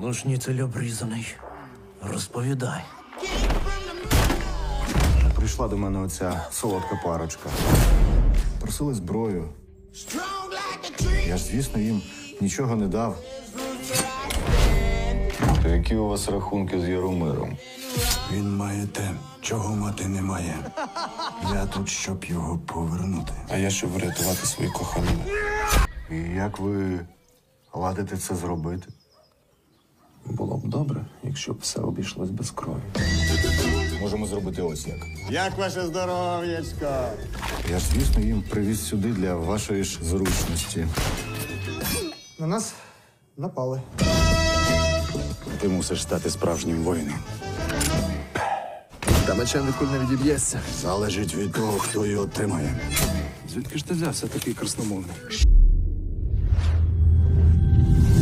Ну, шніцель обрізаний. Розповідай. Прийшла до мене оця солодка парочка. Просили зброю. Я ж, звісно, їм нічого не дав. То які у вас рахунки з Яромиром? Він має те, чого мати не має. Я тут, щоб його повернути. А я щоб врятувати свою кохану. І як ви ладите це зробити? Добре, якщо б все обійшлось без крові. Можемо зробити ось як. Як ваше здоров'ячко? Я ж, звісно, їм привіз сюди для вашої ж зручності. На нас напали. Ти мусиш стати справжнім воїном. Та мечем ніколи не відіб'єшся. Залежить від того, хто його отримає. Звідки ж ти взявся такий красномовний?